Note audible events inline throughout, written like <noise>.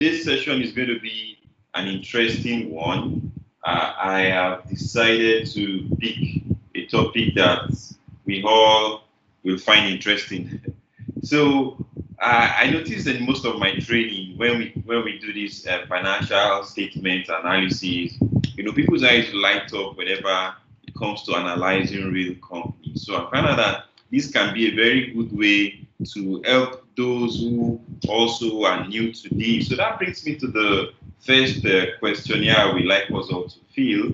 this session is going to be an interesting one. Uh, I have decided to pick a topic that we all will find interesting. So uh, I noticed in most of my training when we when we do this uh, financial statement analysis, you know, people's eyes light up whenever it comes to analyzing real companies. So I found out that this can be a very good way to help those who also are new to this. So that brings me to the first uh, questionnaire we like us all to fill.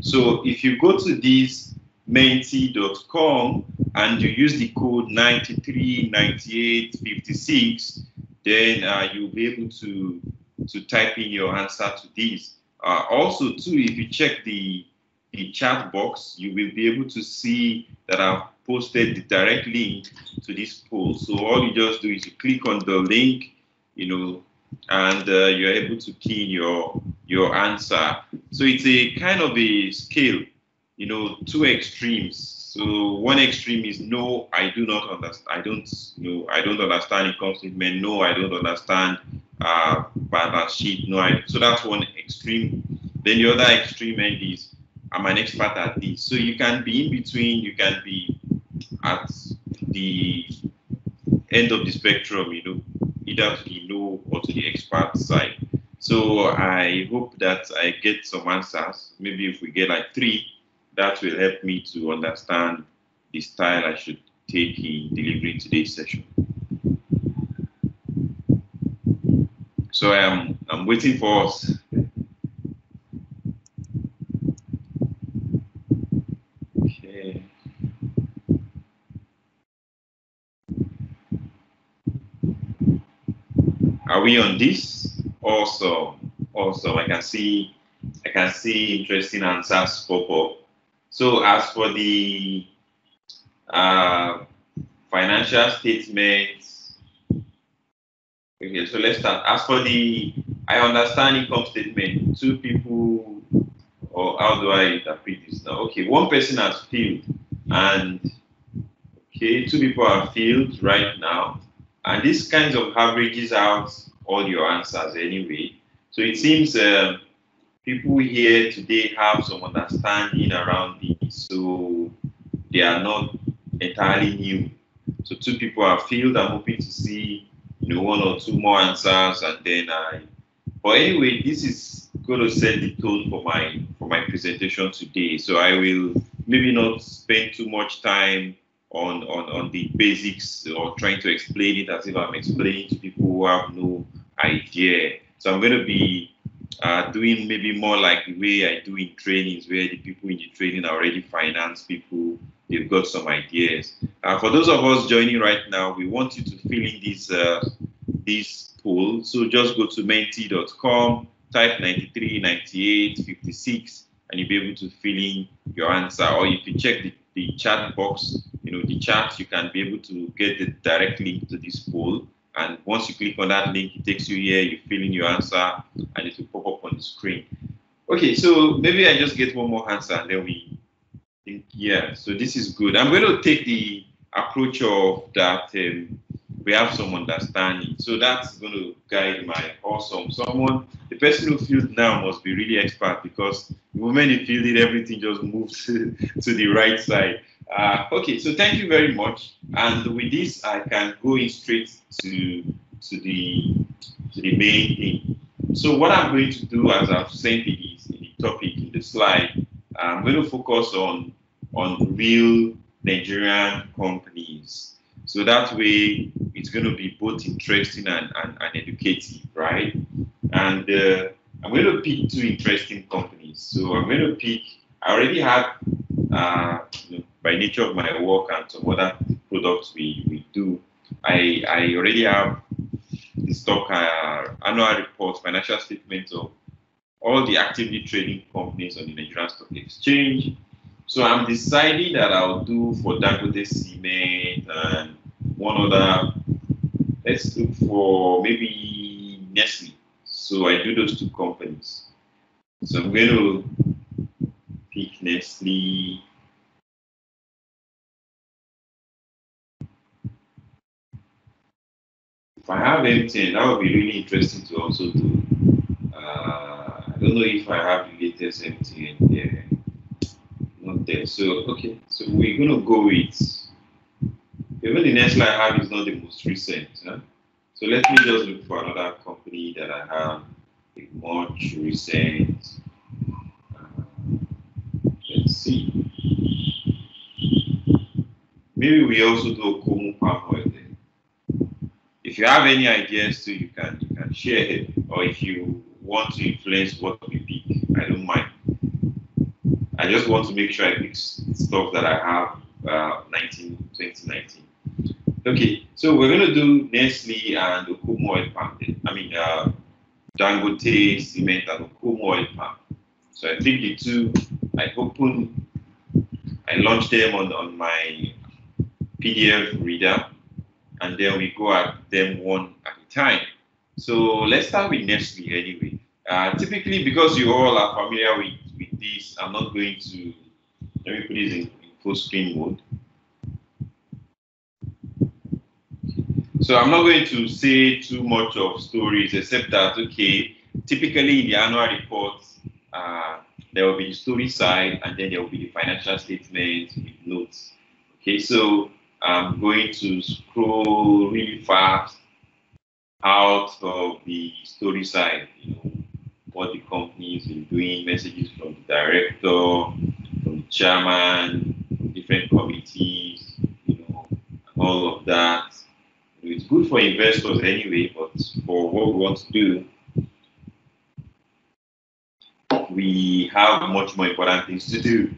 So if you go to this menti.com and you use the code 939856, then uh, you'll be able to, to type in your answer to this. Uh, also, too, if you check the, the chat box, you will be able to see that I've posted the direct link to this poll. So all you just do is you click on the link, you know, and uh, you're able to key in your your answer. So it's a kind of a scale, you know, two extremes. So one extreme is no, I do not understand. I don't you know, I don't understand income statement. No, I don't understand uh, balance sheet. No, I, so that's one extreme. Then the other extreme end is I'm an expert at this. So you can be in between. You can be at the end of the spectrum, you know, either to the low or to the expert side. So I hope that I get some answers. Maybe if we get like three, that will help me to understand the style I should take in delivering today's session. So I'm I'm waiting for us. Okay. Are we on this? Awesome. Awesome. I can see I can see interesting answers pop up. So as for the uh, financial statements, okay, so let's start. As for the, I understand income statement, two people, or how do I interpret this now? Okay, one person has filled, and okay, two people are filled right now, and this kind of averages out all your answers anyway. So it seems. Uh, people here today have some understanding around this, so they are not entirely new. So two people are filled. I'm hoping to see you know one or two more answers, and then I. But anyway, this is going to set the tone for my for my presentation today. So I will maybe not spend too much time on on on the basics or trying to explain it as if I'm explaining to people who have no idea. So I'm going to be uh, doing maybe more like the way I do in trainings, where the people in the training are already finance people, they've got some ideas. Uh, for those of us joining right now, we want you to fill in this uh, this poll. So just go to menti.com, type 93, 98, 56, and you'll be able to fill in your answer. Or if you check the, the chat box, you know, the chat, you can be able to get the direct link to this poll. And once you click on that link, it takes you here, you fill in your answer, and it will pop up on the screen. Okay, so maybe I just get one more answer and then we think, yeah, so this is good. I'm going to take the approach of that um, we have some understanding. So that's going to guide my awesome. Someone, the person who filled now must be really expert because the moment he it, everything just moves <laughs> to, the right side. Uh, okay, so thank you very much. And with this, I can go in straight to to the to the main thing. So what I'm going to do, as I've sent in the topic in the slide, I'm going to focus on on real Nigerian companies. So that way, it's going to be both interesting and, and, and educative, right? And uh, I'm going to pick two interesting companies. So I'm going to pick. I already have, uh, you know, by nature of my work and some other products we, we do, I, I already have the stock uh, annual report, financial statements of all the actively trading companies on the Nigerian Stock Exchange. So I'm deciding that I'll do for Dangote Cement and one other. Let's look for maybe Nestle. So I do those two companies. So I'm going to pick Nestle. if I have MTN, that would be really interesting to also do. Uh, I don't know if I have the latest MTN there. Not there. So okay, so we're gonna go with even the next slide I have is not the most recent. Huh? So let me just look for another company that I have a much recent. Uh, let's see. Maybe we also do Okomu palm oil then. If you have any ideas too, you can you can share it. Or if you want to influence what we pick, I don't mind. I just want to make sure I pick stuff that I have uh, 19, 2019. Okay, so we're going to do Nestle and Okomu oil. I mean, uh, Dangote cement and Okomu oil. So I think the two. I open, I launch them on, on my PDF reader, and then we go at them one at a time. So let's start with Nestle anyway. Uh, typically, because you all are familiar with, with this, I'm not going to, let me put this in, in full screen mode. So I'm not going to say too much of stories, except that, okay, typically in the annual report, uh, there will be the story side, and then there will be the financial statement with notes. Okay, so I'm going to scroll really fast out of the story side, you know, what the company is doing, messages from the director, from the chairman, different committees, you know, all of that. Good for investors anyway, but for what we want to do, we have much more important things to do,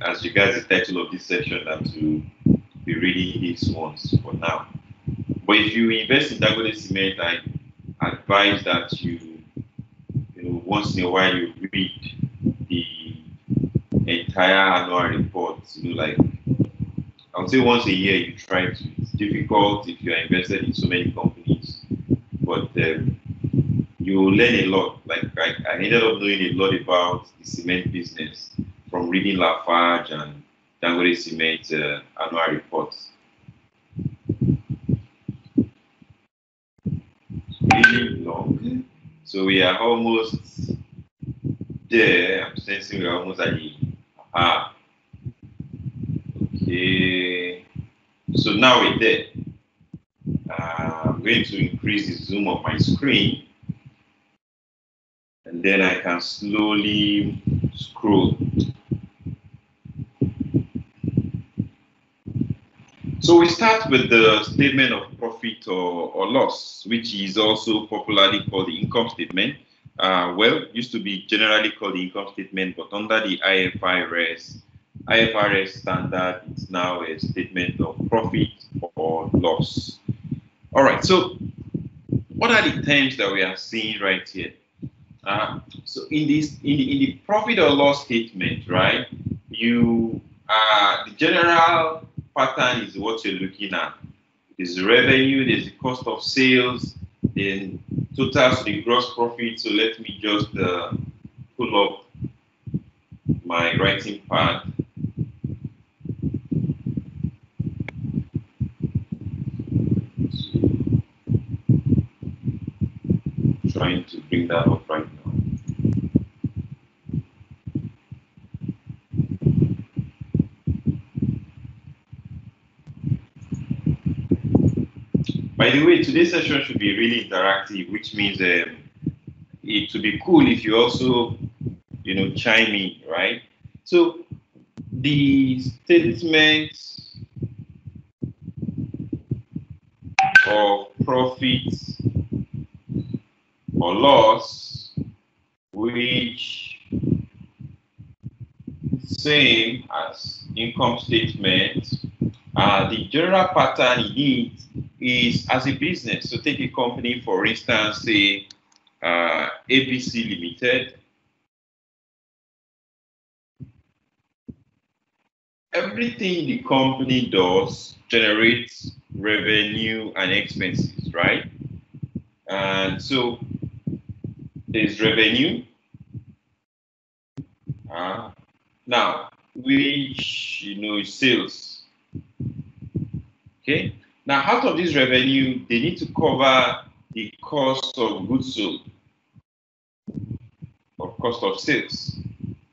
as regards the title of this section, than to be reading these ones for now. But if you invest in Dangote Cement, I advise that you, you know, once in a while you read the entire annual report. You know, like I would say once a year you try to. Difficult if you are invested in so many companies, but um, you learn a lot. Like I, I ended up knowing a lot about the cement business from reading Lafarge and Dangote Cement uh, annual reports. So we are almost there. I'm sensing we're almost at the aha. Okay. So now we're there. Uh, I'm going to increase the zoom of my screen. And then I can slowly scroll. So we start with the statement of profit or, or loss, which is also popularly called the income statement. Uh, well, used to be generally called the income statement, but under the IFRS, IFRS standard, is now a statement of profit or loss. All right, so what are the terms that we are seeing right here? Uh, so in this, in the, in the profit or loss statement, right, you, uh, the general pattern is what you're looking at. There's revenue, there's the cost of sales, then totals the gross profit. So let me just uh, pull up my writing pad. Trying to bring that up right now. By the way, today's session should be really interactive, which means um, it would be cool if you also, you know, chime in, right? So the statements of profit or loss, which same as income statement, uh, the general pattern in it is as a business. So take a company, for instance, say uh, ABC Limited. Everything the company does generates revenue and expenses, right? And so there's revenue. Uh, now, which you know is sales. Okay, Now, out of this revenue, they need to cover the cost of goods sold, or cost of sales,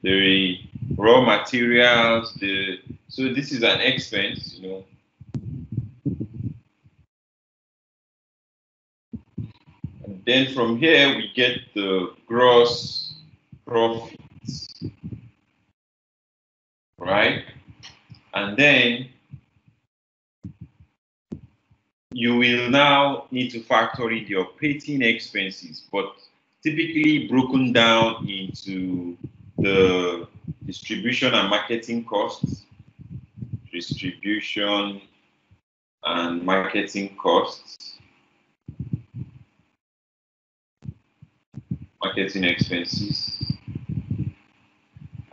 the raw materials, the so this is an expense, you know. Then from here we get the gross profits, right? And then you will now need to factor in your operating expenses, but typically broken down into the distribution and marketing costs, distribution and marketing costs, marketing expenses,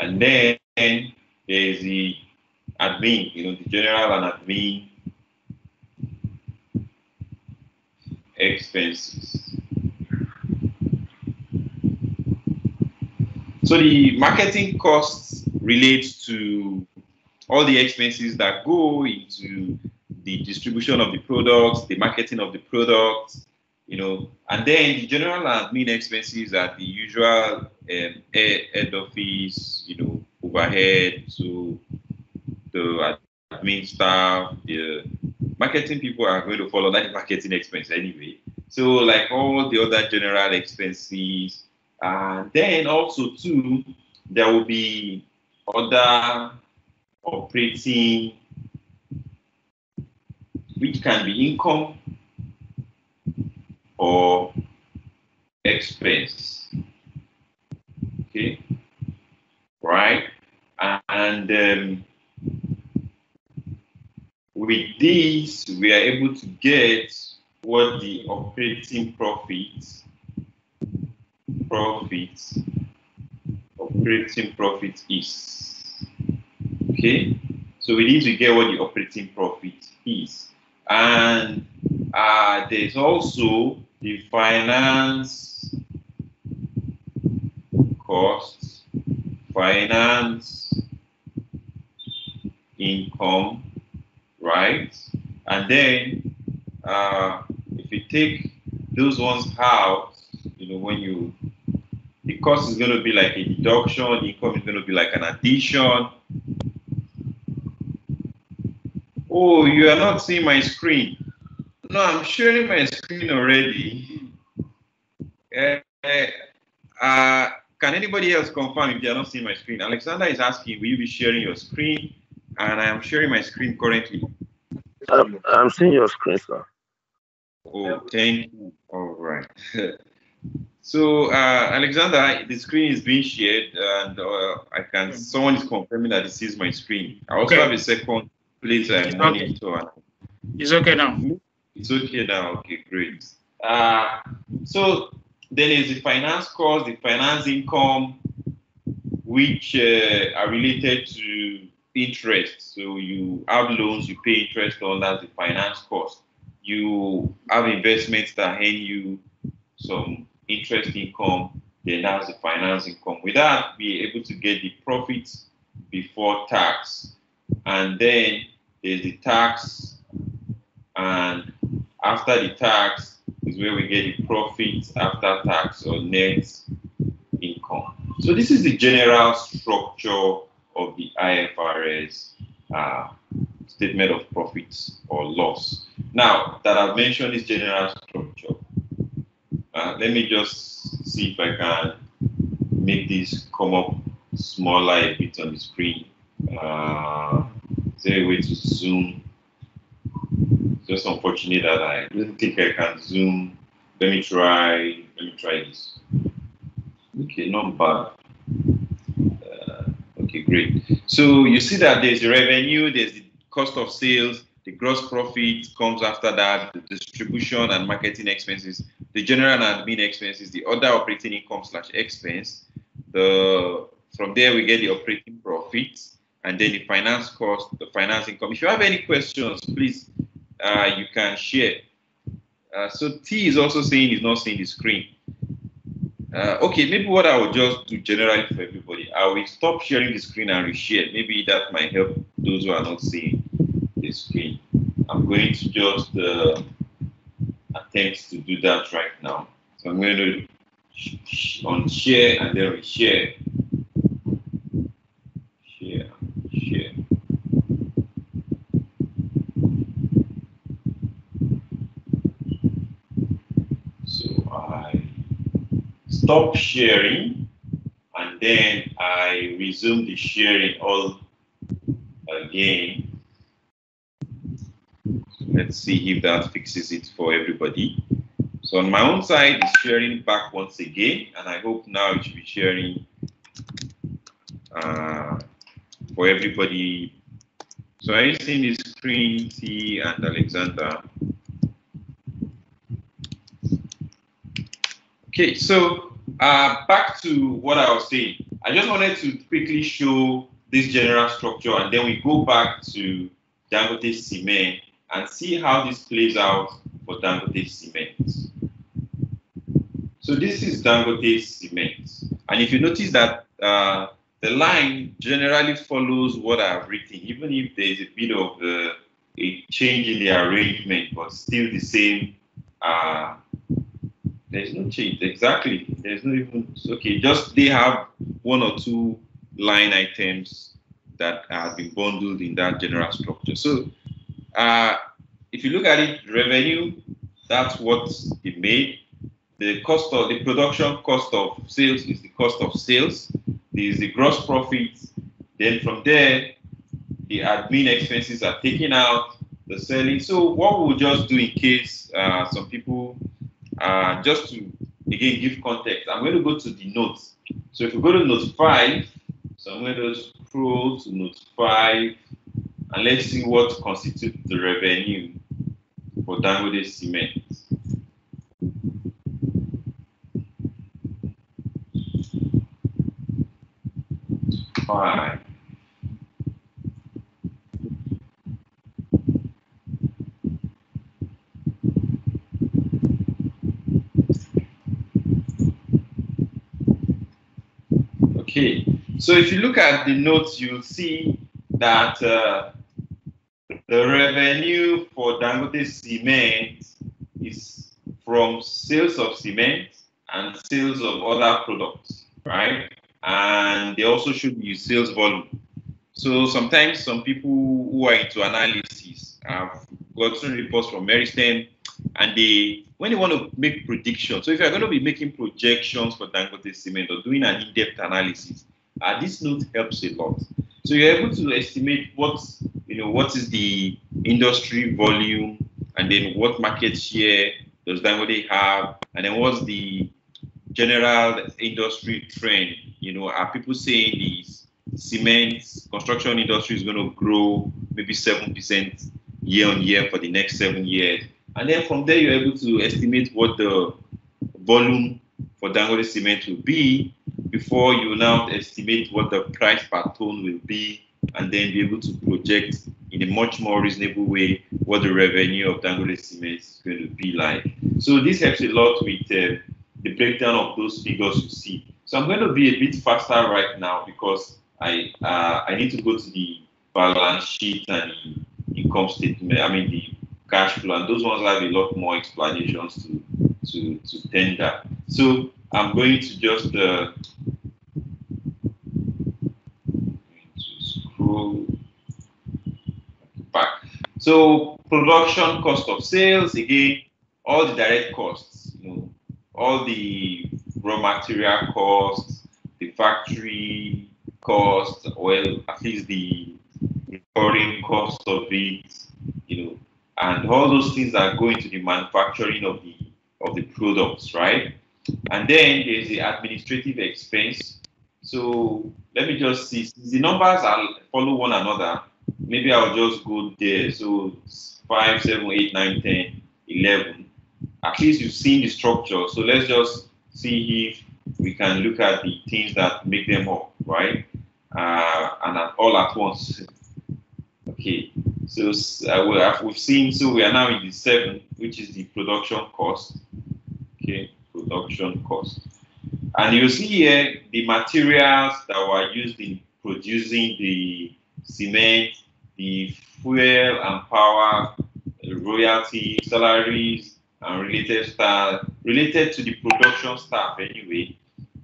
and then there is the admin, you know, the general and admin expenses. So the marketing costs relate to all the expenses that go into the distribution of the products, the marketing of the products, you know, and then the general admin expenses are the usual um, head office, you know, overhead, so the admin staff, the marketing people are going to follow that marketing expense anyway. So like all the other general expenses, and then also too, there will be other operating, which can be income or expense. Okay, right? And um, with this, we are able to get what the operating profit, profit, operating profit is. Okay, so we need to get what the operating profit is. And uh, there's also the finance costs, finance income, right? And then uh, if you take those ones out, you know, when you, the cost is going to be like a deduction, the income is going to be like an addition. Oh, you are not seeing my screen. No, I'm sharing my screen already. Uh, uh, can anybody else confirm if they are not seeing my screen? Alexander is asking, will you be sharing your screen? And I am sharing my screen currently. I'm, I'm seeing your screen, sir. Oh, thank you. All right. <laughs> so, uh, Alexander, the screen is being shared, and uh, I can. Someone is confirming that this is my screen. I also Okay. have a second place I It's monitor. and It's okay now. It's okay now. Okay, great. Uh, so then is the finance cost, the finance income, which uh, are related to interest. So you have loans, you pay interest on that's the finance cost. You have investments that earn you some interest income, then that's the finance income. With that, be able to get the profits before tax. And then there's the tax and after the tax is where we get the profit after tax or net income. So this is the general structure of the IFRS uh, statement of profits or loss. Now that I've mentioned this general structure, uh, let me just see if I can make this come up smaller a bit on the screen. Uh, is there a way to zoom? Just unfortunate that I don't think I can zoom. Let me try. Let me try this. Okay, not bad. Uh, okay, great. So you see that there's the revenue, there's the cost of sales, the gross profit comes after that, the distribution and marketing expenses, the general and admin expenses, the other operating income slash expense. The from there we get the operating profit and then the finance cost, the finance income. If you have any questions, please uh, you can share. Uh, so T is also saying he's not seeing the screen. Uh, okay, maybe what I will just do generally for everybody, I will stop sharing the screen and reshare. Maybe that might help those who are not seeing the screen. I'm going to just uh, attempt to do that right now. So I'm going to on share and then reshare. Share, share. So I stop sharing and then I resume the sharing all again. Let's see if that fixes it for everybody. So on my own side, it's sharing back once again, and I hope now it should be sharing uh, for everybody. So I see the screen, T and Alexander. Okay, so uh, back to what I was saying. I just wanted to quickly show this general structure, and then we go back to Dangote Cement and see how this plays out for Dangote Cement. So this is Dangote Cement, and if you notice that uh, the line generally follows what I've written, even if there is a bit of uh, a change in the arrangement, but still the same. Uh, there's no change exactly. There's no even okay. Just they have one or two line items that have been bundled in that general structure. So uh, if you look at it, revenue, that's what it made. The cost of the production cost of sales is the cost of sales. Is the gross profit. Then from there, the admin expenses are taken out, the selling. So what we'll just do in case uh, some people, uh, just to again give context, I'm going to go to the notes. So if we go to note five, so I'm going to scroll to note five, and let's see what constitutes the revenue for Dangote Cement. Five. Okay, so if you look at the notes, you'll see that uh, the revenue for Dangote Cement is from sales of cement and sales of other products, right? And they also should use sales volume. So sometimes some people who are into analysis have gotten reports from Meristem and they when they want to make predictions. So if you're going to be making projections for Dangote Cement or doing an in-depth analysis, uh, this note helps a lot. So you're able to estimate what you know what is the industry volume, and then what market share does Dangote have, and then what's the general industry trend. You know, are people saying the cement construction industry is going to grow maybe seven percent year on year for the next seven years? And then from there, you're able to estimate what the volume for Dangote cement will be before you now estimate what the price per ton will be and then be able to project in a much more reasonable way what the revenue of Dangote cement is going to be like. So this helps a lot with uh, the breakdown of those figures you see. So I'm going to be a bit faster right now because I uh, I need to go to the balance sheet and income statement. I mean the cash flow, and those ones have a lot more explanations to to to tender. So I'm going to just uh, to scroll back. So production cost of sales again, all the direct costs, you know, all the raw material costs, the factory costs, well, at least the recording cost of it, you know, and all those things that go into the manufacturing of the of the products, right? And then there's the administrative expense. So let me just see. the numbers are follow one another, maybe I'll just go there. So 5, 7, 8, 9, 10, 11. At least you've seen the structure. So let's just see if we can look at the things that make them up, right? Uh, and at, all at once. Okay, so uh, we've seen, so we are now in the seven, which is the production cost. Okay, production cost. And you see here the materials that were used in producing the cement, the fuel and power royalty, salaries, and related staff, related to the production staff anyway.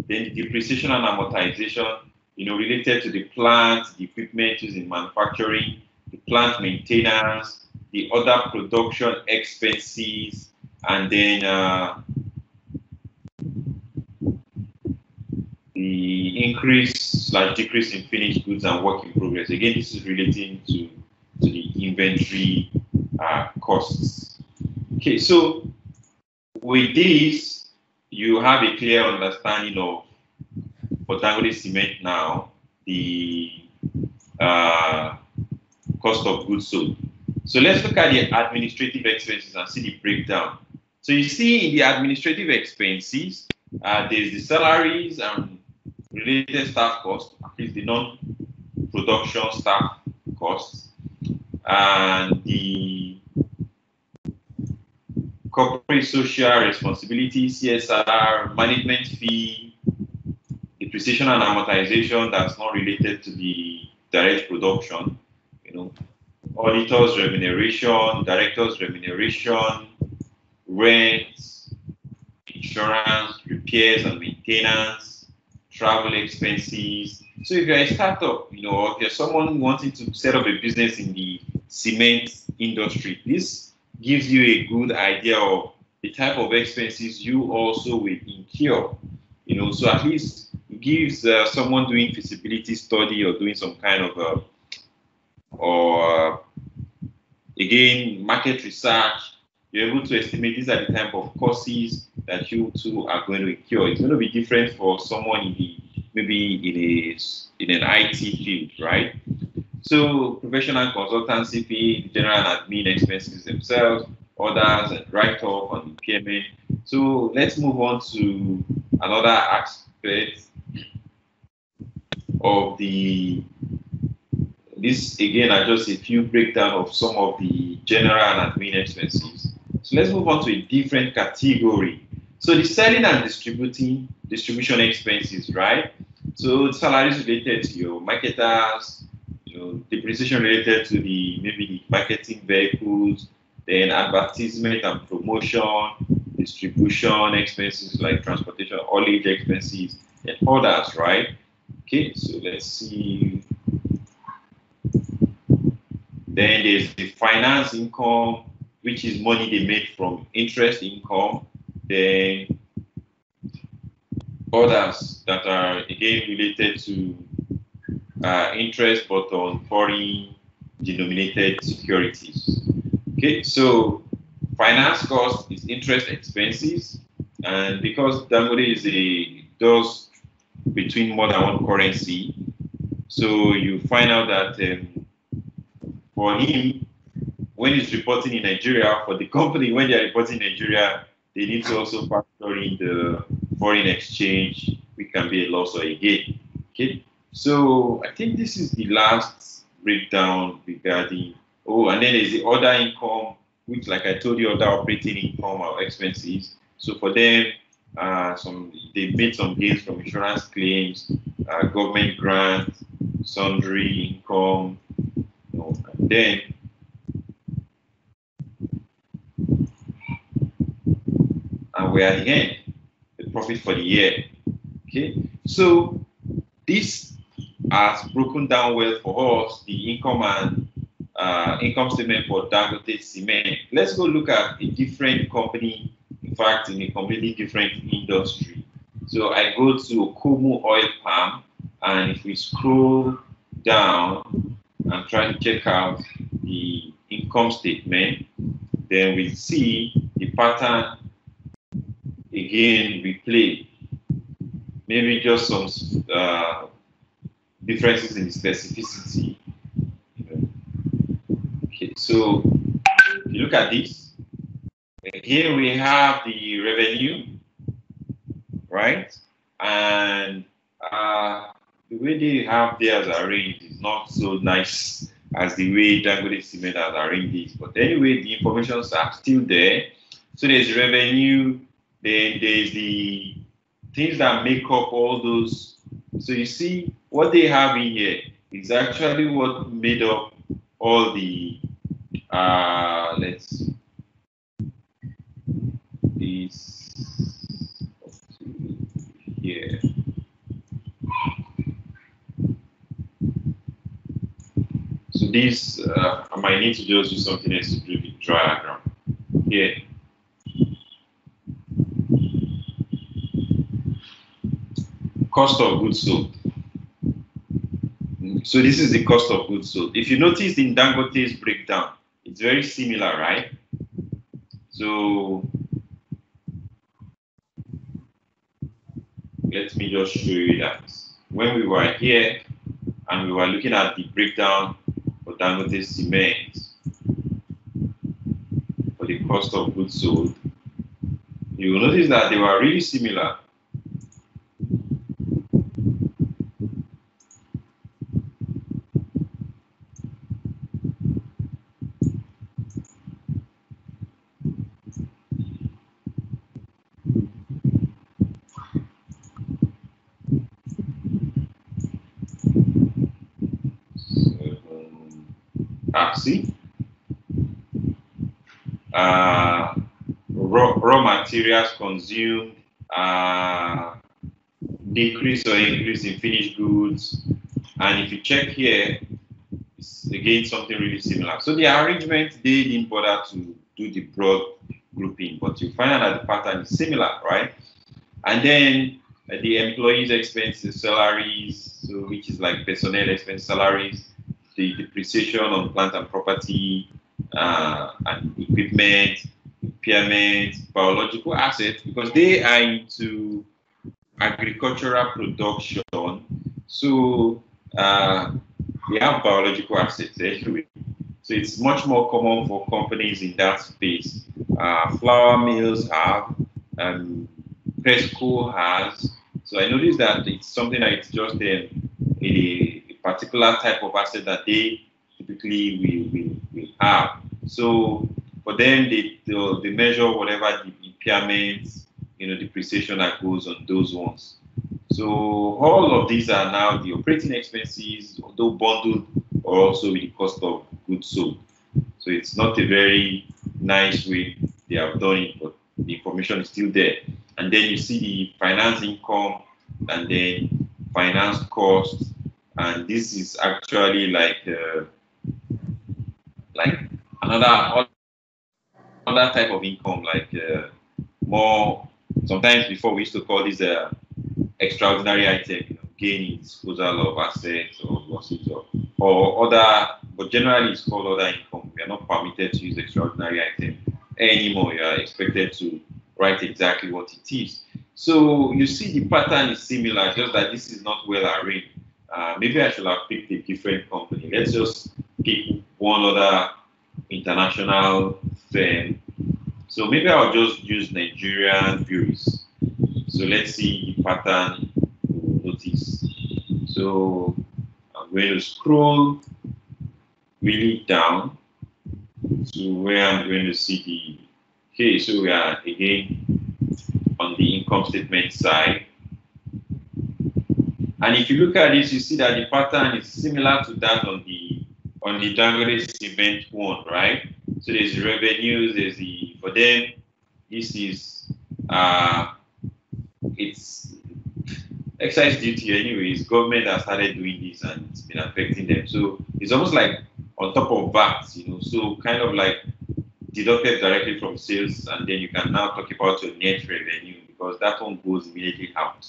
Then the depreciation and amortization, you know, related to the plant, the equipment used in manufacturing, the plant maintenance, the other production expenses, and then uh, the increase slash decrease in finished goods and work in progress. Again, this is relating to, to the inventory uh, costs. Okay, so with this, you have a clear understanding of for Dangote Cement now the uh, cost of goods sold. So let's look at the administrative expenses and see the breakdown. So you see in the administrative expenses, uh, there's the salaries and related staff costs, at least the non-production staff costs, and the corporate social responsibility, CSR, management fee, depreciation and amortization that's not related to the direct production, auditors remuneration, directors remuneration, rent, insurance, repairs and maintenance, travel expenses. So if you're a startup, you know, if you're someone wanting to set up a business in the cement industry, this gives you a good idea of the type of expenses you also will incur. You know, so at least gives uh, someone doing feasibility study or doing some kind of uh, or uh, again market research. You're able to estimate these are the type of courses that you two are going to incur. It's going to be different for someone in the maybe in a in an IT field, right? So professional consultancy fee, general admin expenses themselves, orders and write-off on payment. So let's move on to another aspect of the this again are just a few breakdown of some of the general and admin expenses. So let's move on to a different category. So the selling and distributing distribution expenses, right? So salaries related to your marketers, you know, depreciation related to the maybe the marketing vehicles, then advertisement and promotion, distribution expenses like transportation, haulage expenses, and others, right? Okay, so let's see. Then there's the finance income, which is money they make from interest income. Then others that are again related to uh, interest but on foreign denominated securities. Okay, so finance cost is interest expenses, and because Dangote is a does between more than one currency, so you find out that um, for him, when he's reporting in Nigeria, for the company when they're reporting in Nigeria, they need to also factor in the foreign exchange, which can be a loss or a gain. Okay, so I think this is the last breakdown regarding. Oh, and then there's the other income, which, like I told you, other operating income or expenses. So for them, uh, some they made some gains from insurance claims, uh, government grants, sundry income, you know, then and we're again the profit for the year. Okay, so this has broken down well for us the income and uh, income statement for Dangote Cement. Let's go look at a different company, in fact, in a completely different industry. So I go to Okomu Oil Palm, and if we scroll down and try to check out the income statement, then we see the pattern again replay. Maybe just some uh, differences in specificity. Okay, so if you look at this, here we have the revenue, right? And uh, the way they have theirs arranged is not so nice as the way Dangote Cement has arranged this. But anyway, the information are still there. So there's revenue, then there's the things that make up all those. So you see, what they have in here is actually what made up all the uh, let's this here. So this, uh, I might need to just do something else to do the diagram. Here. Cost of goods sold. So this is the cost of goods sold. If you notice in Dangote's breakdown, it's very similar, right? So let me just show you that. When we were here and we were looking at the breakdown for Dangote cement for the cost of goods sold, you will notice that they were really similar. Uh, raw, raw materials consumed, uh, decrease or increase in finished goods. And if you check here, it's again something really similar. So the arrangement, they didn't bother to do the broad grouping, but you find out that the pattern is similar, right? And then uh, the employees' expenses, salaries, so which is like personnel expense salaries, the depreciation on plant and property uh, and equipment, impairment, biological assets, because they are into agricultural production. So uh, they have biological assets anyway. So it's much more common for companies in that space. Uh, flour mills have, um, Presco has. So I noticed that it's something that it's just a, a particular type of asset that they typically will, will, will have. So for them, they, they, they measure whatever the impairments, you know, the depreciation that goes on those ones. So all of these are now the operating expenses, although bundled, or also with the cost of goods sold. So it's not a very nice way they have done it, but the information is still there. And then you see the finance income and then finance costs and this is actually like uh, like another other type of income, like uh, more. Sometimes before we used to call this uh, extraordinary item, you know, gain in disposal of assets or losses or, or other, but generally it's called other income. We are not permitted to use extraordinary item anymore. You are expected to write exactly what it is. So you see the pattern is similar, just that this is not well arranged. Uh, maybe I should have picked a different company. Let's just pick one other international firm. So maybe I'll just use Nigerian Breweries. So let's see the pattern notice. So I'm going to scroll really down to where I'm going to see the okay. So we are again on the income statement side. And if you look at this, you see that the pattern is similar to that on the on the Dangote cement one, right? So there's the revenues, there's the for them, this is uh it's excise duty anyways. Government has started doing this and it's been affecting them. So it's almost like on top of VAT, you know, so kind of like deducted directly from sales, and then you can now talk about your net revenue because that one goes immediately out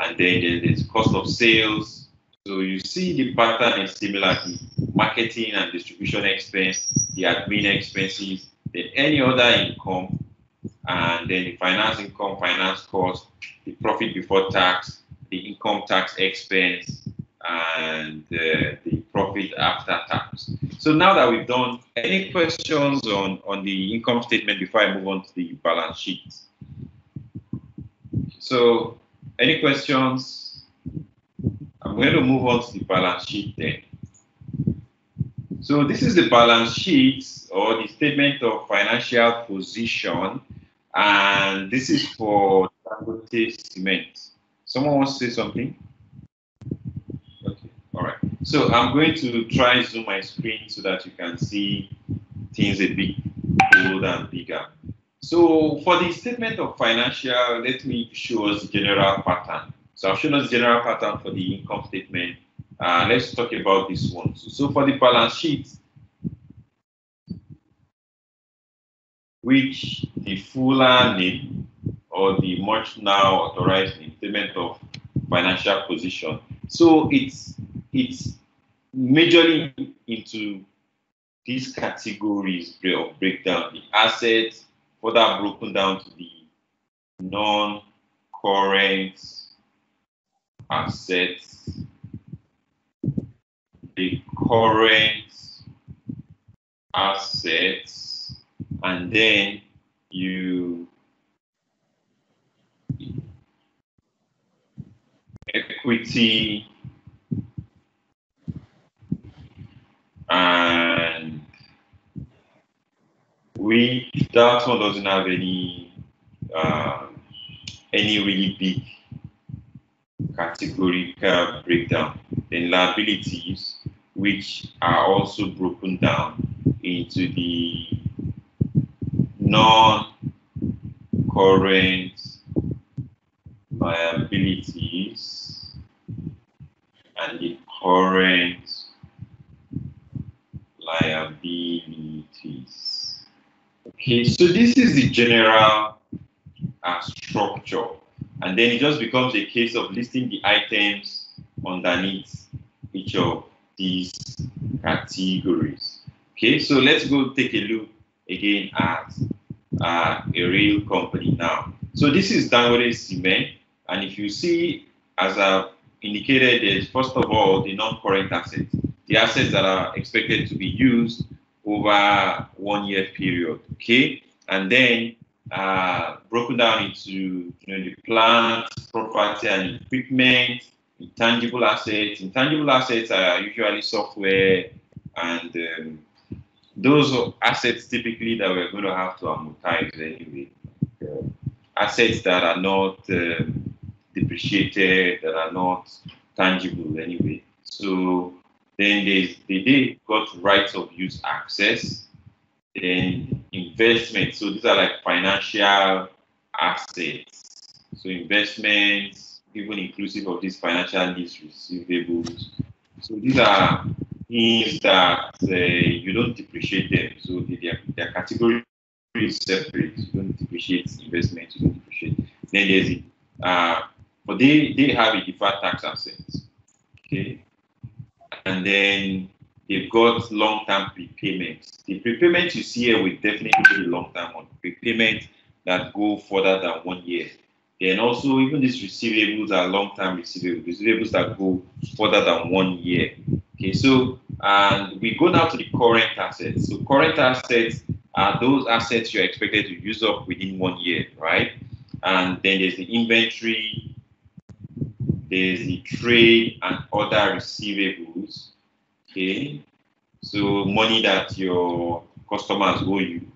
and then there's cost of sales. So you see the pattern is similar to marketing and distribution expense, the admin expenses, then any other income, and then the finance income, finance cost, the profit before tax, the income tax expense, and uh, the profit after tax. So now that we've done, any questions on, on the income statement before I move on to the balance sheet? So any questions? I'm going to move on to the balance sheet then. So this is the balance sheet or the statement of financial position, and this is for Dangote Cement. Someone wants to say something? Okay, all right. So I'm going to try zoom my screen so that you can see things a bit and bigger. So for the statement of financial, let me show us the general pattern. So I've shown us general pattern for the income statement. Uh, let's talk about this one. So, so for the balance sheet, which the fuller name or the much now authorized statement of financial position. So it's it's majorly into these categories of breakdown. The assets further broken down to the non-current assets, the current assets, and then you equity and we that one doesn't have any uh, any really big categorical breakdown. Then liabilities, which are also broken down into the non-current liabilities and the current liabilities. Okay, so this is the general uh, structure. And then it just becomes a case of listing the items underneath each of these categories. Okay, so let's go take a look again at uh, a real company now. So this is Dangote Cement. And if you see, as I've indicated, there's first of all the non-current assets, the assets that are expected to be used over one year period. Okay, and then uh, broken down into you know the plant, property, and equipment, intangible assets. Intangible assets are usually software and um, those assets typically that we're going to have to amortize anyway. Uh, assets that are not um, depreciated, that are not tangible anyway. So then there's the they got rights of use access, then investment. So these are like financial assets. So investments, even inclusive of these financial lease receivables. So these are things that uh, you don't depreciate them. So their, their category is separate. You don't depreciate investment, you don't depreciate. Then there's uh, but they, they have a deferred tax assets. Okay. And then they've got long-term prepayments. The prepayments you see here will definitely be long-term one. Prepayment that go further than one year. Then also even these receivables are long-term receivables, receivables that go further than one year. Okay, so and we go now to the current assets. So current assets are those assets you're expected to use up within one year, right? And then there's the inventory, there's the trade and other receivables. Okay, so money that your customers owe you.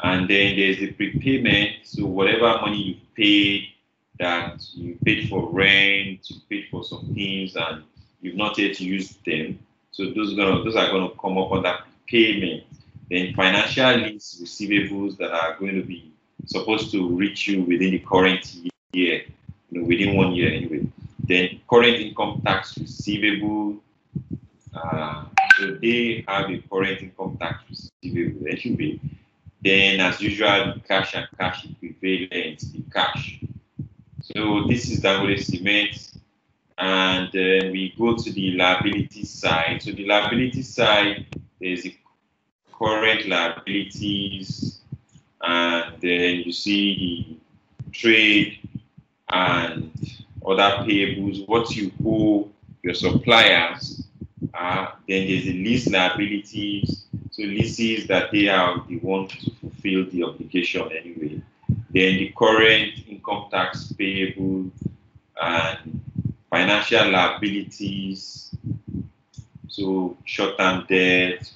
And then there's the prepayment. So whatever money you paid that you paid for rent, you paid for some things, and you've not yet used them. So those are gonna those are gonna come up on that payment. Then financial lease receivables that are going to be supposed to reach you within the current year, you know, within one year anyway. Then current income tax receivable. Uh, so they have a current income tax receivable anyway. Then, as usual, cash and cash equivalent, the cash. So this is Dangote Cement, and then we go to the liability side. So the liability side, there's the current liabilities, and then you see the trade and other payables, what you owe your suppliers. Uh, then there's the lease liabilities, so leases that they are the ones to fulfill the obligation anyway. Then the current income tax payable and financial liabilities, so short-term debt,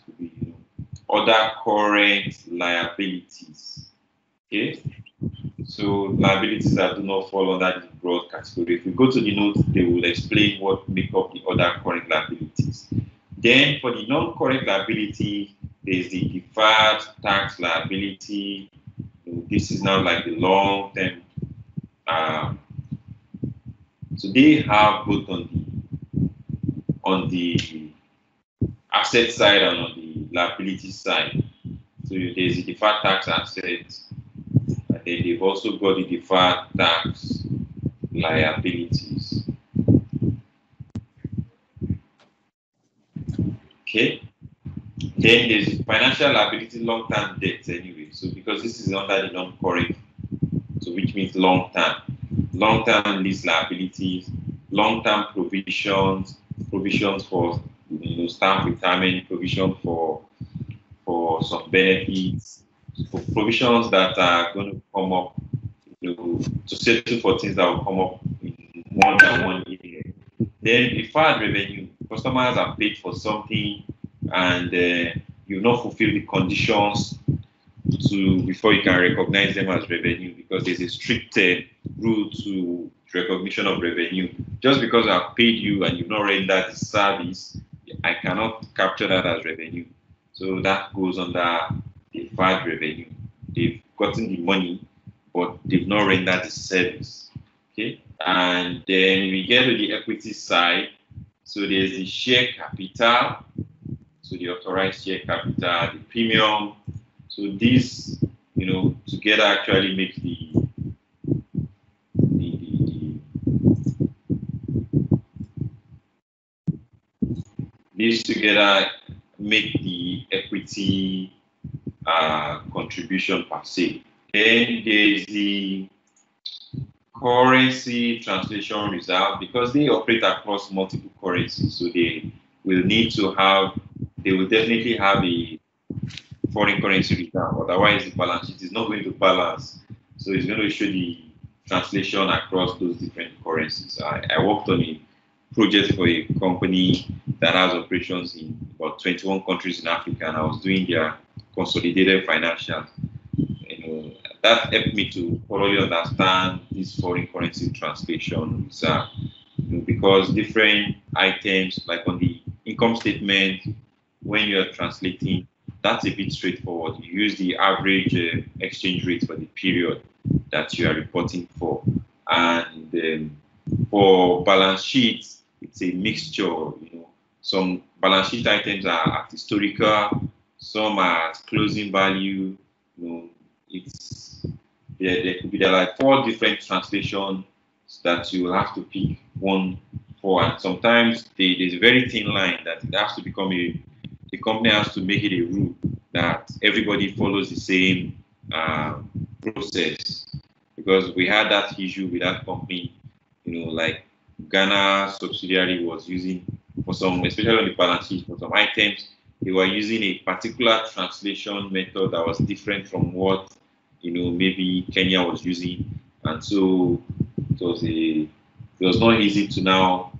other current liabilities. Okay, so liabilities that do not fall under the broad category. If we go to the notes, they will explain what make up the other current liabilities. Then for the non-current liability, there's the deferred tax liability. This is now like the long term. Um, so they have both on the on the asset side and on the liability side. So there's the deferred tax asset, and they've also got the deferred tax liabilities. Okay. Then there's financial liability long-term debts anyway. So because this is under the non-current, so which means long-term, long-term lease liabilities, long-term provisions, provisions for you know staff retirement, provision for for some benefits, provisions that are going to come up you know, to settle for things that will come up in more than one year. Then deferred revenue, customers are paid for something and uh, you not fulfill the conditions to before you can recognize them as revenue because there's a strict uh, rule to recognition of revenue. Just because I've paid you and you've not rendered the service, I cannot capture that as revenue. So that goes under deferred revenue. They've gotten the money, but they've not rendered the service. Okay, and then we get to the equity side. So there's the share capital, so the authorized share capital, the premium. So these, you know, together actually make the the, the, the these together make the equity uh, contribution per se. Then there's the currency translation reserve because they operate across multiple currencies. So they will need to have, they will definitely have a foreign currency reserve. Otherwise, the balance sheet is not going to balance. So it's going to show the translation across those different currencies. I, I worked on a project for a company that has operations in about 21 countries in Africa, and I was doing their consolidated financials. You know, that helped me to thoroughly understand this foreign currency translation reserve. You know, because different items, like on the income statement, when you're translating, that's a bit straightforward. You use the average uh, exchange rate for the period that you are reporting for. And um, for balance sheets, it's a mixture. You know, some balance sheet items are at historical, some are closing value. You know, it's there, there could be there like four different translations that you will have to pick one for, and sometimes they, there's a very thin line that it has to become a the company has to make it a rule that everybody follows the same uh, process because we had that issue with that company, you know, like Ghana subsidiary was using for some, especially on the balance sheet, for some items, they were using a particular translation method that was different from what you know maybe Kenya was using, and so it was a it was not easy to now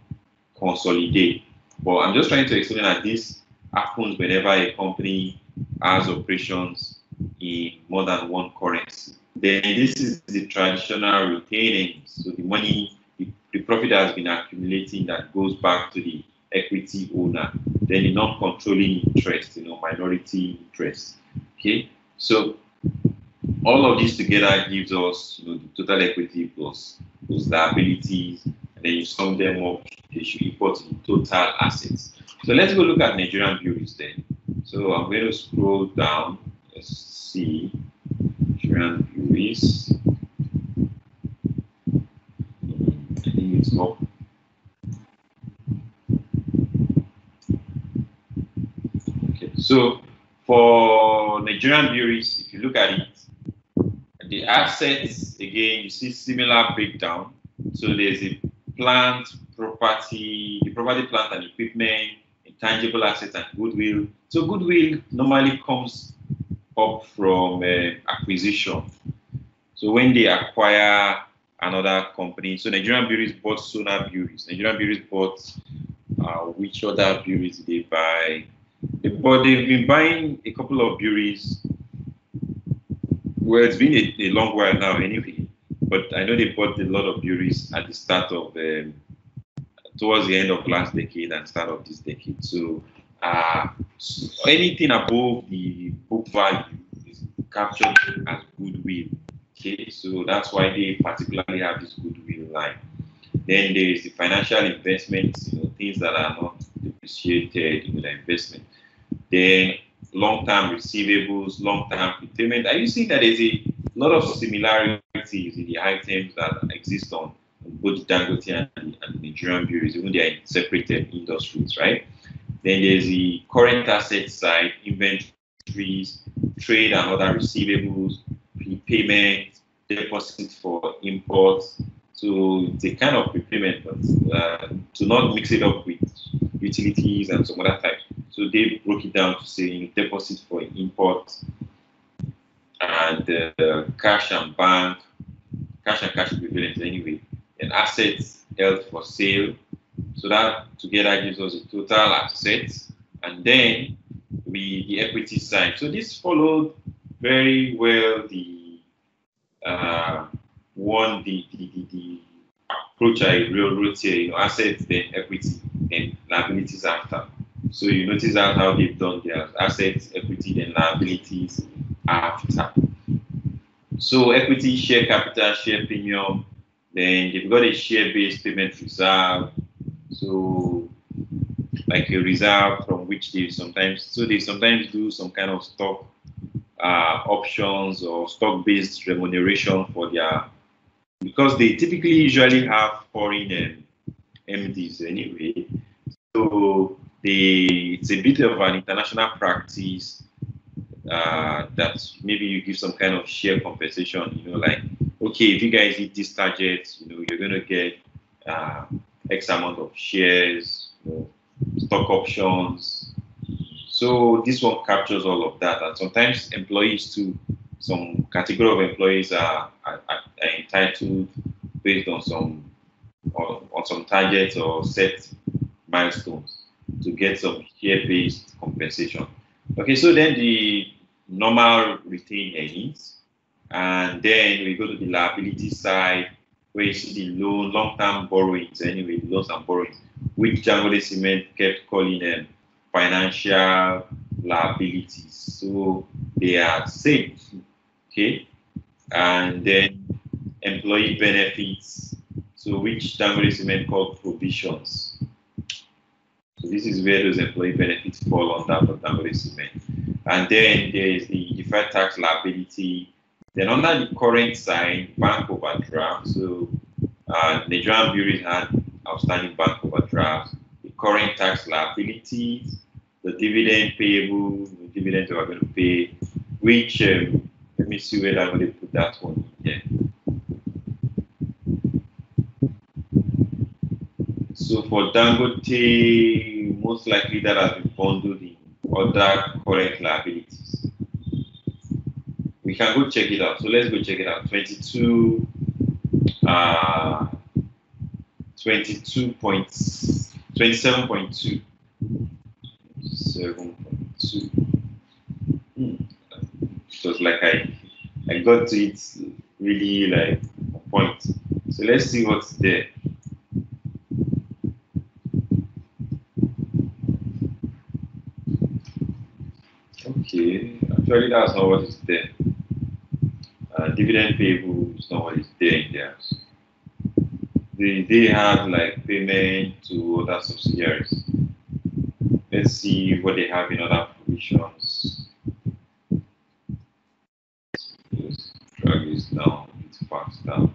consolidate. But I'm just trying to explain that this happens whenever a company has operations in more than one currency. Then this is the traditional retaining. So the money, the, the profit that has been accumulating that goes back to the equity owner. Then the non-controlling interest, you know, minority interest. Okay, so all of this together gives us, you know, the total equity plus those liabilities, and then you sum them up, they should equal to the total assets. So let's go look at Nigerian Breweries then. So I'm going to scroll down. Let's see Nigerian Breweries. Hmm, I think it's. Okay, so for Nigerian Breweries, if you look at it, the assets again, you see similar breakdown. So there's a plant, property, the property, plant, and equipment, intangible assets, and goodwill. So goodwill normally comes up from uh, acquisition. So when they acquire another company, so Nigerian Breweries bought Sona Breweries. Nigerian Breweries bought uh, which other did they buy? Bought, they've been buying a couple of bureaus. Well, it's been a, a long while now anyway, but I know they bought a lot of bureaus at the start of um, towards the end of last decade and start of this decade. So uh, anything above the book value is captured as goodwill. Okay, so that's why they particularly have this goodwill line. Then there is the financial investments, you know, things that are not depreciated in the investment. Then long-term receivables, long-term prepayment. Are you seeing that there's a lot of similarities in the items that exist on both Dangote and, and Nigerian Breweries, even they are in separated industries, right? Then there's the current asset side, inventories, trade and other receivables, prepayment, deposits for imports. So it's a kind of prepayment, but uh, to not mix it up with utilities and some other types. So they broke it down to say deposit for imports and uh, cash and bank, cash and cash equivalents anyway, and assets held for sale. So that together gives us a total assets, and then we the equity side. So this followed very well the uh, one the, the, the, the approach I railroad here, you know, assets then equity and liabilities after. So you notice that how they've done their assets, equity, then liabilities after. So equity, share capital, share premium, then they've got a share-based payment reserve. So like a reserve from which they sometimes so they sometimes do some kind of stock uh, options or stock-based remuneration for their because they typically usually have foreign um, MDs anyway. So they it's a bit of an international practice uh, that maybe you give some kind of share compensation, you know, like, okay, if you guys hit this target, you know, you're going to get uh, X amount of shares, you know, stock options. So this one captures all of that. And sometimes employees too, some category of employees are, are, are entitled based on some on, on some targets or set milestones to get some share-based compensation. Okay, so then the normal retained earnings. And then we go to the liability side where you see the loan, long-term borrowings, anyway, loans and borrowings, which Dangote Cement kept calling them financial liabilities. So they are same, okay? And then employee benefits, so which Dangote Cement called provisions. So this is where those employee benefits fall under for Dangote Cement. And then there is the deferred tax liability. Then under the current side, bank overdraft. So uh, Nigerian Breweries had outstanding bank overdrafts, the current tax liabilities, the dividend payable, the dividends we are going to pay, which um, see where I'm going to put that one in So for Dangote, most likely that has been bundled in other current liabilities. We can go check it out. So let's go check it out. 22, uh, 22 point, 27.2. 7.2. Hmm. So it's like I, I got to it really like a point. So let's see what's there. Okay, actually that's not what is there. Uh, dividend payable is not what is there in there. They, they have like payment to other subsidiaries. Let's see what they have in other provisions. Let's drag this down, it's fast down.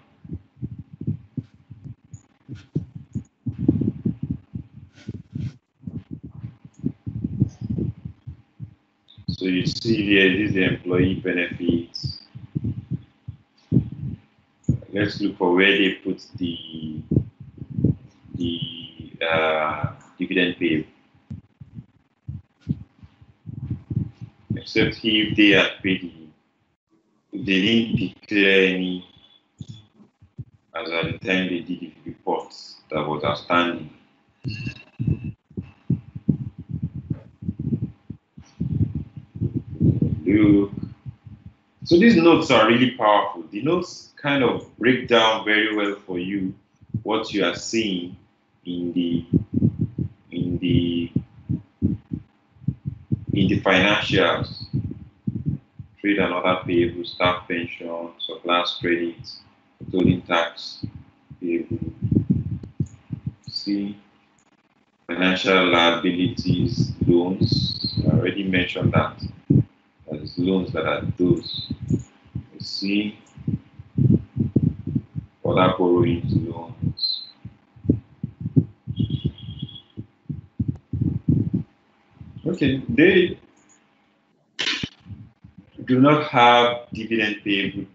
So you see here, this is the employee benefits. Let's look for where they put the the uh, dividend pay. Except if they are paid didn't declare any as at the time they did the that was outstanding. Look. So these notes are really powerful. The notes kind of break down very well for you what you are seeing in the in the in the financials, trade and other payable, staff pension, surplus credit, withholding tax payable. See financial liabilities, loans. I already mentioned that. There's loans that are those. See other borrowings, loans. Okay, they do not have dividend payable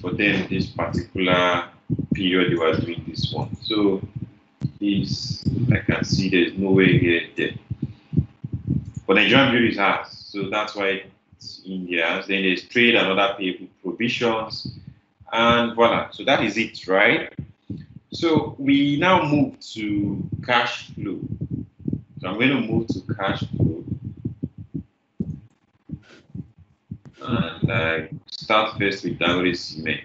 for them this particular period they were doing this one. So is I can see there's no way here there. But Nigerian Breweries has, so that's why it's India's. Then there's trade and other payable provisions, and voila. So that is it, right? So we now move to cash flow. So I'm going to move to cash flow. And I start first with Dangote Cement.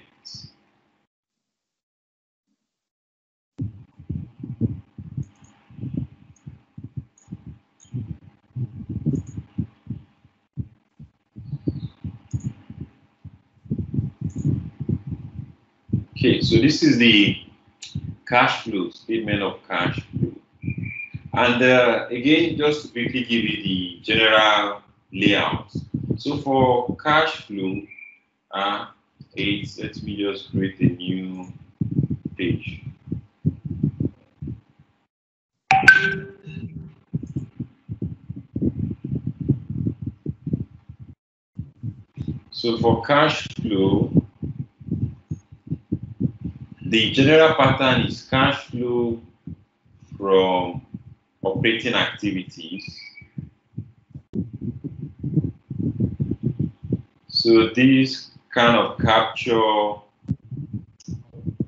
Okay, so this is the cash flow, statement of cash flow. And uh, again, just to quickly give you the general layout. So for cash flow, uh, it's, let me just create a new page. So for cash flow, the general pattern is cash flow from operating activities. So this kind of capture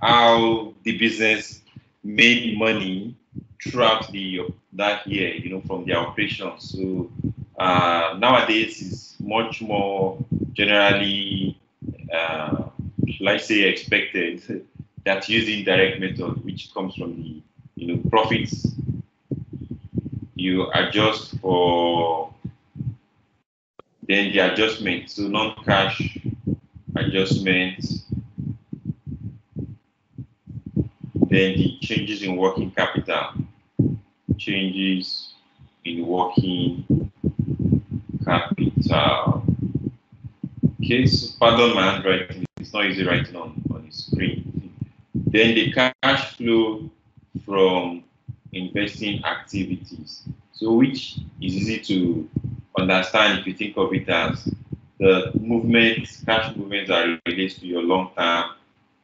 how the business made money throughout the that year, you know, from their operations. So uh, nowadays is much more generally, uh, let's say, expected <laughs> that using direct method, which comes from the you know profits, you adjust for then the adjustment, so non-cash adjustment, then the changes in working capital, changes in working capital. Okay, so pardon my handwriting, it's not easy writing on, on the screen. Then the cash flow from investing activities. So which is easy to understand if you think of it as the movements, cash movements are related to your long-term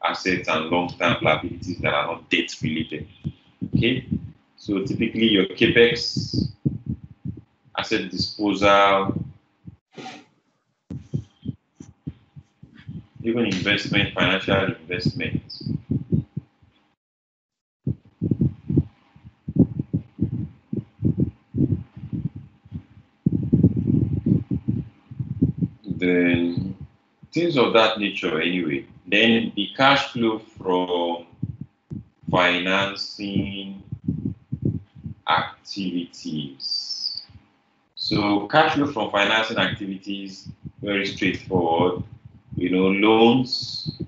assets and long-term liabilities that are not debt related. Okay, so typically your capex, asset disposal, even investment, financial investment. Then things of that nature anyway. Then the cash flow from financing activities. So cash flow from financing activities, very straightforward. You know, loans,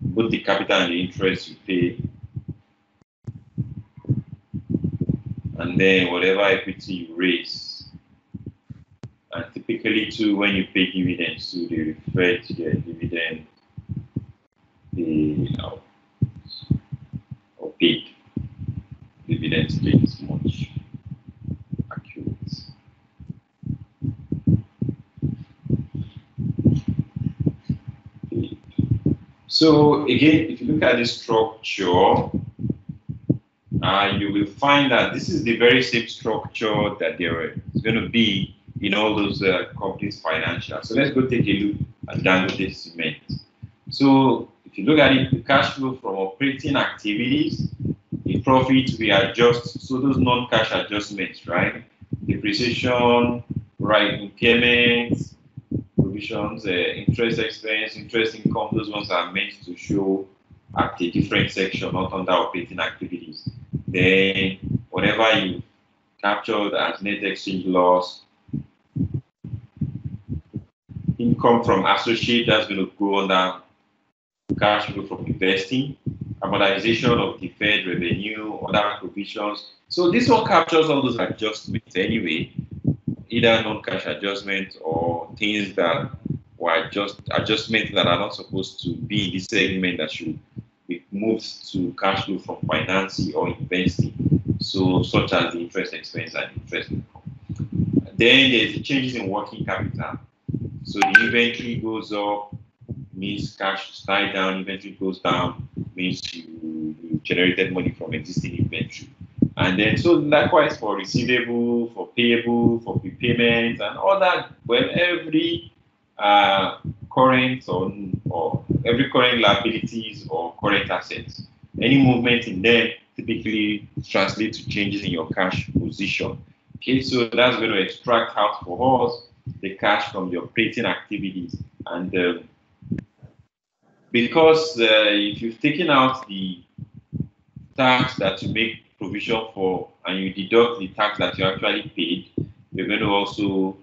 both the capital and the interest you pay. And then whatever equity you raise. Typically too, when you pay dividends too, they refer to their dividend paid out or paid. Dividends paid is much accurate. So again, if you look at the structure, uh, you will find that this is the very same structure that there is going to be in all those uh, companies' financials. So let's go take a look at Dangote Cement. So if you look at it, the cash flow from operating activities, the profit we adjust, so those non-cash adjustments, right? Depreciation, right, impairments, provisions, uh, interest expense, interest income, those ones are meant to show at a different section, not under operating activities. Then whatever you captured as net exchange loss, income from associate that's going to go under cash flow from investing, amortization of deferred revenue, other provisions. So this one captures all those adjustments anyway, either non-cash adjustments or things that were just adjustments that are not supposed to be in this segment that should be moved to cash flow from financing or investing. So such as the interest expense and interest income. Then there's the changes in working capital. So the inventory goes up, means cash is tied down, inventory goes down, means you, generated money from existing inventory. And then, so likewise for receivable, for payable, for prepayment, and all that. Well, every uh, current or, or every current liabilities or current assets, any movement in them typically translate to changes in your cash position. Okay, so that's going to extract out for us the cash from the operating activities. And uh, because uh, if you've taken out the tax that you make provision for and you deduct the tax that you actually paid, you're going to also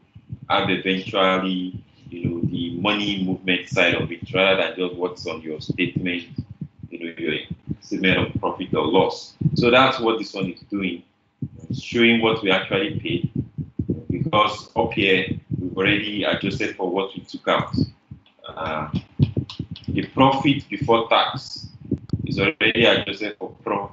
have eventually, you know, the money movement side of it rather than just what's on your statement, you know, your statement of profit or loss. So that's what this one is doing, showing what we actually paid. Because up here already adjusted for what we took out. Uh, the profit before tax is already adjusted for, for,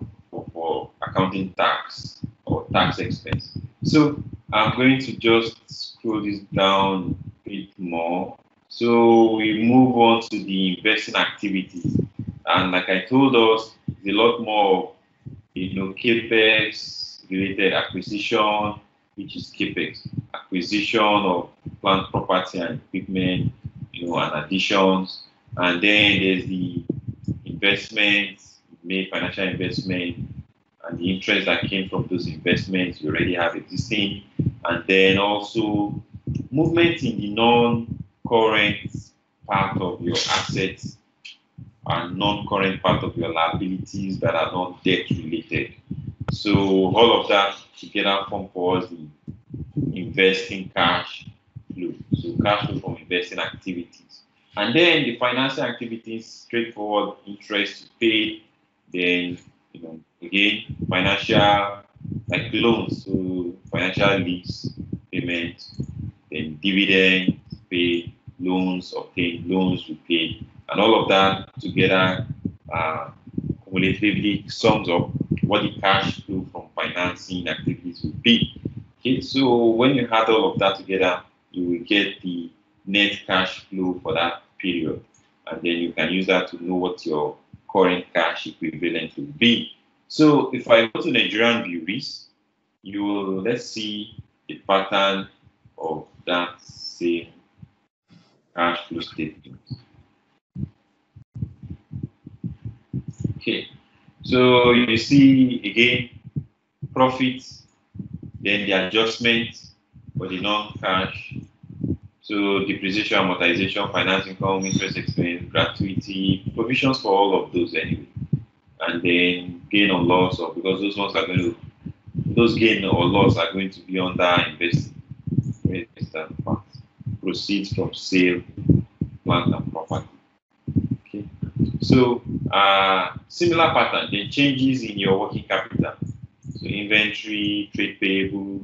for accounting tax or tax expense. So I'm going to just scroll this down a bit more. So we move on to the investing activities. And like I told us, it's a lot more, you know, capex related acquisition, which is capex, acquisition of plant property and equipment, you know, and additions. And then there's the investments, made financial investment, and the interest that came from those investments you already have existing. And then also movement in the non-current part of your assets and non-current part of your liabilities that are not debt related. So all of that together form for us the investing cash flow. So cash flow from investing activities. And then the financing activities, straightforward interest paid, then you know again financial like loans, so financial lease payment, then dividend paid, loans obtained, loans repaid, and all of that together uh, cumulatively sums up what the cash flow from financing activities will be. Okay, so when you add all of that together, you will get the net cash flow for that period. And then you can use that to know what your current cash equivalent will be. So if I go to Nigerian Breweries, you will, let's see the pattern of that same cash flow statement. Okay, so you see again profits, then the adjustment for the non-cash. So depreciation, amortization, finance income, interest expense, gratuity, provisions for all of those anyway. And then gain or loss, or because those ones are going to, those gain or loss are going to be under investing. Proceeds from sale, plant and property. So uh, similar pattern, then changes in your working capital. So inventory, trade payable,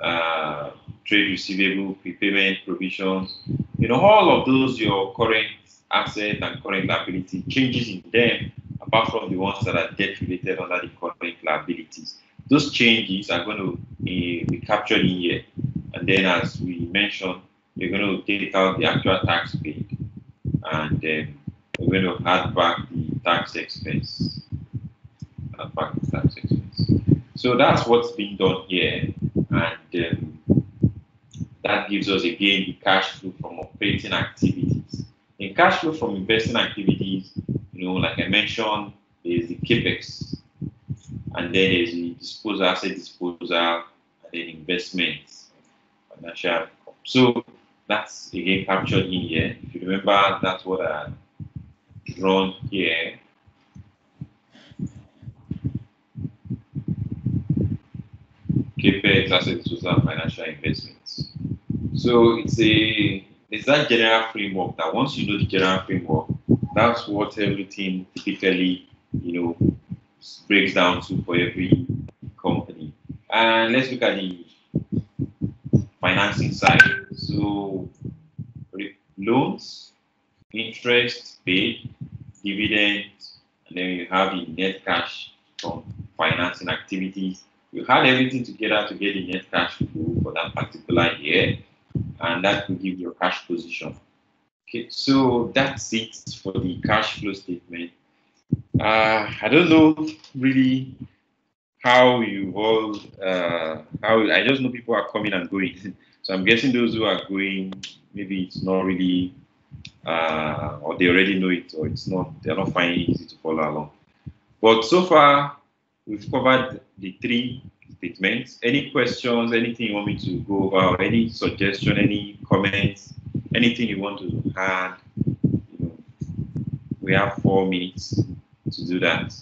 uh, trade receivable, prepayment provisions, you know, all of those your current asset and current liability changes in them, apart from the ones that are debt related under the current liabilities. Those changes are going to uh, be captured in here. And then, as we mentioned, you're going to take out the actual tax paid, and we're going to add back the tax expense. Add back the tax expense. So that's what's being done here, and um, that gives us again the cash flow from operating activities. In cash flow from investing activities, you know, like I mentioned, there's the capex, and then there's the disposal, asset disposal, and then investments, financial. So that's again captured in here. If you remember, that's what I drawn here. Capex, asset disposal, financial investments. So it's a it's that general framework that once you know the general framework, that's what everything typically, you know, breaks down to for every company. And let's look at the financing side. So loans, interest paid, dividends, and then you have the net cash from financing activities. You had everything together to get the net cash flow for that particular year, and that will give your cash position. Okay, so that's it for the cash flow statement. Uh, I don't know really how you all uh, how I just know people are coming and going. <laughs> so I'm guessing those who are going, maybe it's not really uh, or they already know it, or it's not they're not finding it easy to follow along. But so far, we've covered the three statements. Any questions, anything you want me to go over, any suggestion, any comments, anything you want to add? You know, we have four minutes to do that.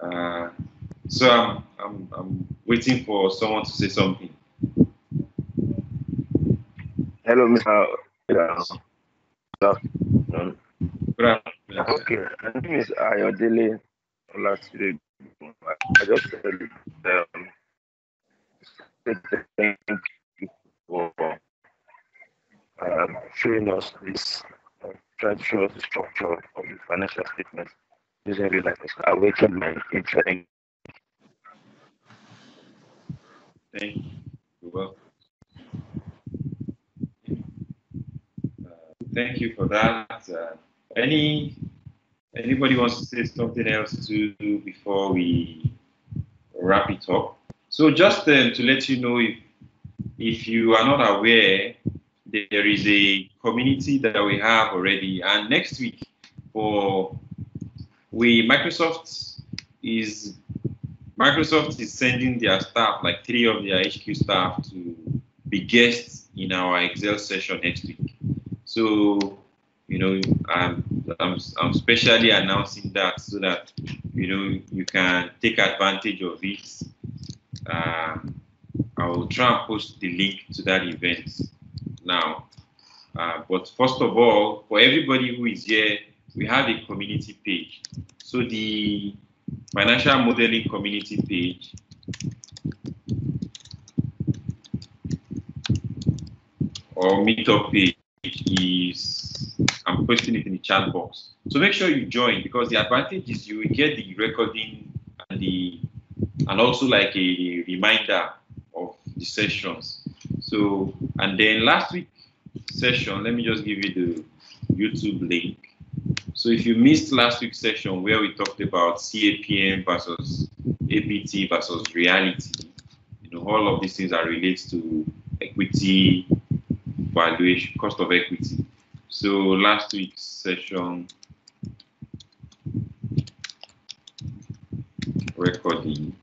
Uh, so I'm, I'm, I'm waiting for someone to say something. Hello, Mr. Good afternoon. Good afternoon. Okay, my name is Ayodele Olaside. I just said um, thank you for um, showing us this, uh, trying to show us the structure of the financial statement using real life. Awaken my interest. Thank you. You're welcome. Thank you for that. Uh, any anybody wants to say something else to before we wrap it up? So just um, to let you know, if if you are not aware, there is a community that we have already, and next week for we Microsoft is Microsoft is sending their staff, like three of their HQ staff, to be guests in our Excel session next week. So, you know, I'm, I'm, I'm specially announcing that so that, you know, you can take advantage of it. Uh, I will try and post the link to that event now. Uh, but first of all, for everybody who is here, we have a community page. So the financial modeling community page or meetup page is I'm posting it in the chat box. So make sure you join because the advantage is you get the recording and the and also like a reminder of the sessions. So and then last week session, let me just give you the YouTube link. So if you missed last week's session where we talked about CAPM versus APT versus reality, you know, all of these things are related to equity, valuation, cost of equity. So last week's session recording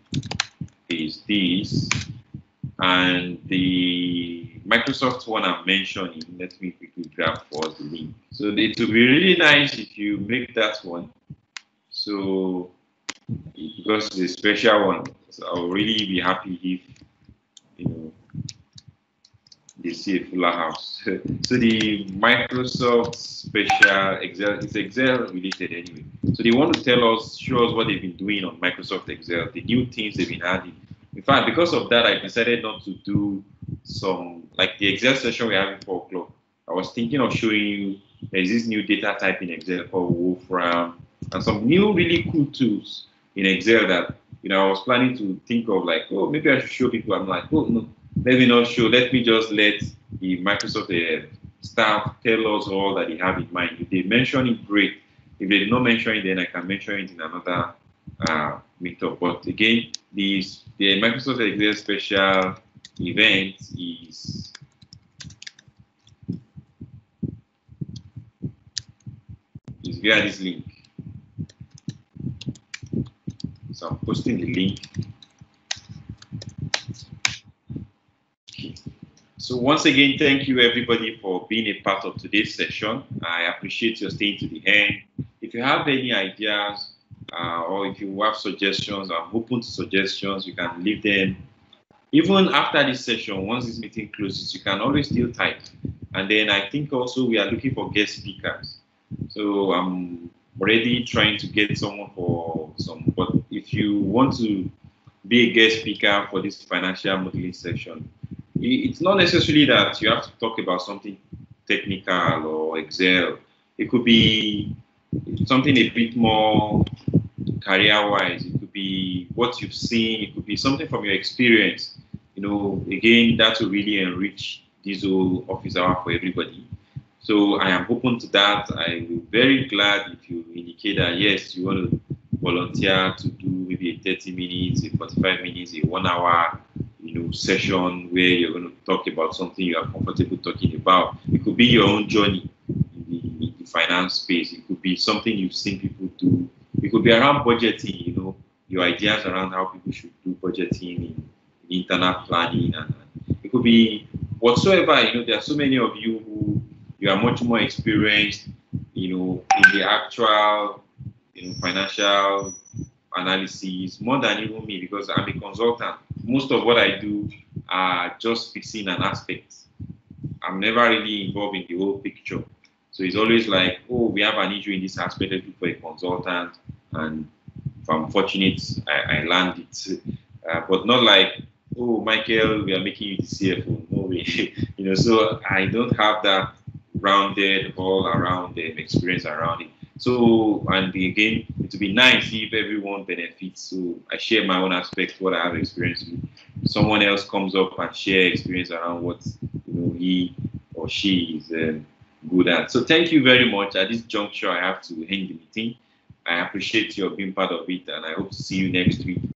is this, and the Microsoft one I'm mentioning, let me quickly grab for the link. So it would be really nice if you make that one. So because it's a special one, so I'll really be happy if you know they see a fuller house. <laughs> so the Microsoft special Excel is Excel related anyway. So they want to tell us, show us what they've been doing on Microsoft Excel, the new things they've been adding. In fact, because of that, I decided not to do some like the Excel session we're having four o'clock. I was thinking of showing you there's this new data type in Excel called Wolfram and some new really cool tools in Excel that you know I was planning to think of like, oh, maybe I should show people. I'm like, oh no, let me not show. Let me just let the Microsoft uh, staff tell us all that they have in mind. If they mention it, great. If they did not mention it, then I can mention it in another uh, meetup. But again, this the Microsoft Excel special event is is via this link. So I'm posting the link So once again, thank you everybody for being a part of today's session. I appreciate your staying to the end. If you have any ideas uh, or if you have suggestions, I'm open to suggestions. You can leave them even after this session, once this meeting closes, you can always still type. And then I think also we are looking for guest speakers. So I'm already trying to get someone for some. But if you want to be a guest speaker for this financial modeling session, it's not necessarily that you have to talk about something technical or Excel. It could be something a bit more career-wise. It could be what you've seen. It could be something from your experience. You know, again, that will really enrich this whole office hour for everybody. So I am open to that. I'm very glad if you indicate that yes, you want to volunteer to do maybe a 30 minutes, a 45 minutes, a one hour, you know, session where you're going to talk about something you are comfortable talking about. It could be your own journey in the, in the finance space. It could be something you've seen people do. It could be around budgeting, you know, your ideas around how people should do budgeting in, in internal planning and, and it could be whatsoever, you know, there are so many of you who you are much more experienced, you know, in the actual you know, financial analysis more than even me because I'm a consultant. Most of what I do are just fixing an aspect. I'm never really involved in the whole picture. So it's always like, oh, we have an issue in this aspect, let's look for a consultant. And if I'm fortunate, I, I land it. Uh, but not like, oh, Michael, we are making you the CFO. No way. <laughs> you know, so I don't have that rounded all around the experience around it. So, and again, it would be nice if everyone benefits. So, I share my own aspect, what I have experienced with. Someone else comes up and share experience around what you know he or she is um, good at. So, thank you very much. At this juncture, I have to end the meeting. I appreciate your being part of it, and I hope to see you next week